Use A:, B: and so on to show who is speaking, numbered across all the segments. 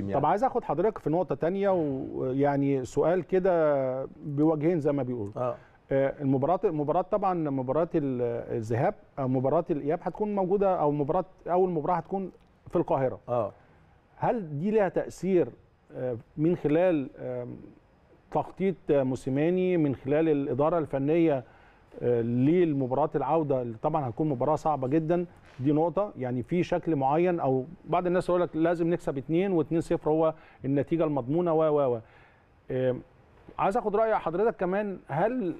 A: يعني.
B: طب عايز اخد حضرتك في نقطة تانية ويعني سؤال كده بوجهين زي ما بيقولوا.
A: آه.
B: آه، المباراة مباراة طبعا مباراة ال- الذهاب أو مباراة الإياب هتكون موجودة أو مباراة أول مباراة هتكون في القاهرة.
A: آه.
B: هل دي لها تأثير آه، من خلال تخطيط آه، موسيماني من خلال الإدارة الفنية آه، للمباراه العودة اللي طبعا هتكون مباراة صعبة جدا. دي نقطة. يعني في شكل معين أو بعض الناس يقول لك لازم نكسب اثنين واثنين صفر هو النتيجة المضمونة و و و. عايز أخد رأي حضرتك كمان. هل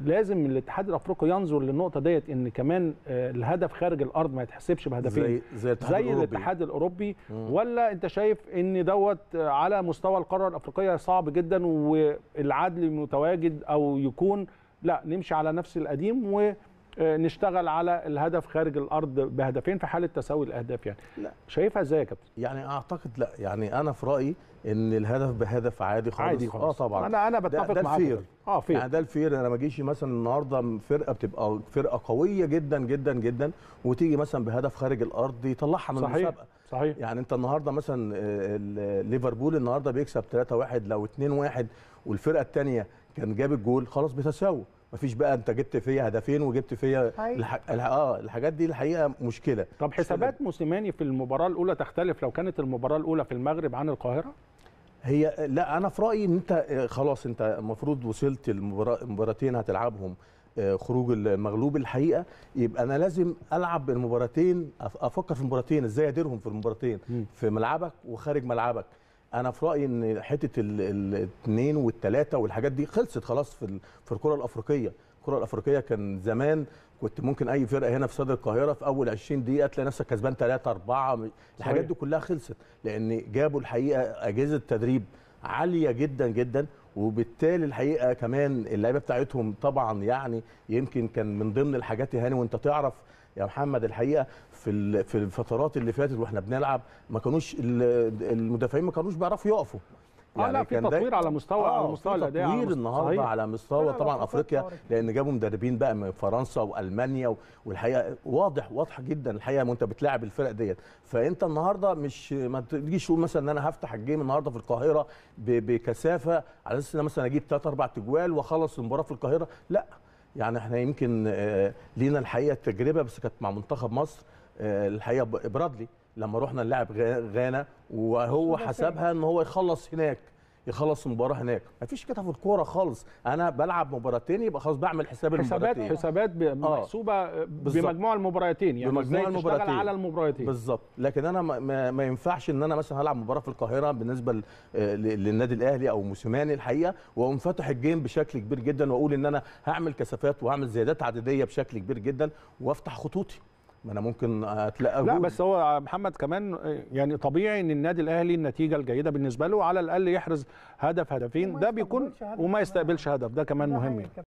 B: لازم الاتحاد الأفريقي ينظر للنقطة ديت إن كمان آه، الهدف خارج الأرض ما يتحسبش بهدفين
A: زي زي الاتحاد
B: زي
A: الأوروبي.
B: الاتحاد الأوروبي
A: مم.
B: ولا أنت شايف إن دوت على مستوى القارة الأفريقية صعب جدا والعدل متواجد أو يكون لا نمشي على نفس القديم ونشتغل على الهدف خارج الأرض بهدفين في حالة تساوي الأهداف يعني.
A: لا.
B: شايفها إزاي يا كابتن؟
A: يعني أعتقد لا. يعني أنا في رأيي إن الهدف بهدف عادي خالص.
B: عادي خالص.
A: آه طبعا.
B: أنا أنا
A: ده-
B: بتفق
A: ده
B: معاك.
A: ال fair.
B: كده. آه fair.
A: يعني ده ال fair. أنا ما أجيش مثلا النهارده فرقة بتبقى فرقة قوية جدا جدا جدا وتيجي مثلا بهدف خارج الأرض يطلعها من
B: صحيح.
A: المسابقة.
B: صحيح.
A: يعني أنت النهارده مثلا آه، ليفربول النهارده بيكسب 3-1 لو 2-1 والفرقة الثانية كان جاب الجول خلاص بتساوي. مفيش بقى انت جبت فيا هدفين وجبت فيا. الح... آه الحاجات دي الحقيقة مشكلة
B: طب حسابات موسيماني في المباراة الأولى تختلف لو كانت المباراة الأولى في المغرب عن القاهرة
A: هي لا أنا في رأيي إن أنت آه، خلاص أنت المفروض وصلت المبارا- المباراتين هتلعبهم آه، خروج المغلوب الحقيقة يبقى أنا لازم ألعب المباراتين أفكر في المباراتين إزاي أديرهم في المباراتين. في ملعبك وخارج ملعبك أنا في رايي ان حتة الاثنين والثلاثه والحاجات دي خلصت خلاص في في الكره الافريقيه الكره الافريقيه كان زمان كنت ممكن اي فرقه هنا في صدر القاهره في اول 20 دقيقة تلاقي نفسك كسبان 3 4 الحاجات. دي كلها خلصت لأن جابوا الحقيقة اجهزه تدريب عاليه جدا جدا وبالتالي الحقيقة كمان اللعيبة بتاعتهم طبعا يعني يمكن كان من ضمن الحاجات هاني وأنت تعرف يا محمد الحقيقة في في الفترات اللي فاتت وإحنا بنلعب ما كانوش ال- المدافعين ما كانوش بيعرفوا يقفوا.
B: آه لا في تطوير على مستوى على
A: آه،
B: مستوى
A: في
B: الاداء على
A: تطوير
B: مستوى-
A: النهارده
B: صحيح.
A: على مستوى طبعا
C: أفريقيا.
A: لأن جابوا مدربين بقى من فرنسا وألمانيا والحقيقة واضح واضح جدا الحقيقة وأنت بتلاعب الفرق ديت فأنت النهارده مش ما تجيش تقول مثلا إن أنا هفتح الجيم النهارده في القاهرة بكثافة على أساس إن أنا مثلا أجيب ثلاث أربع تجوال وأخلص المباراه في القاهرة لا يعني إحنا يمكن آه، لينا الحقيقة التجربه بس كانت مع منتخب مصر آه، الحقيقة برادلي لما رحنا نلعب غا- غانا وهو. حسبها إن هو يخلص هناك يخلص المباراة هناك مفيش كده في الكورة خالص أنا بلعب مباراتين يبقى خلاص بعمل حساب
B: حسابات
A: المباراتين
B: حسابات
A: آه.
B: محسوبه
A: بالظبط.
B: بمجموع المباراتين يعني
A: بمجموع المباراتين.
B: على المباراتين
A: بالظبط لكن أنا ما, ما, ينفعش إن أنا مثلا هلعب مباراة في القاهرة بالنسبة آه، للنادي الأهلي أو موسيماني الحقيقة وأقوم فاتح الجيم بشكل كبير جدا وأقول إن أنا هعمل كثافات وهعمل زيادات عددية بشكل كبير جدا وأفتح خطوطي ما أنا ممكن اتلاقى
B: لا. بس هو محمد كمان يعني طبيعي إن النادي الأهلي النتيجة الجيدة بالنسبة له على الأقل يحرز هدف هدفين
C: وما
B: ده بيكون
C: يستقبلش هدف
B: وما. يستقبلش هدف ده كمان مهم يعني.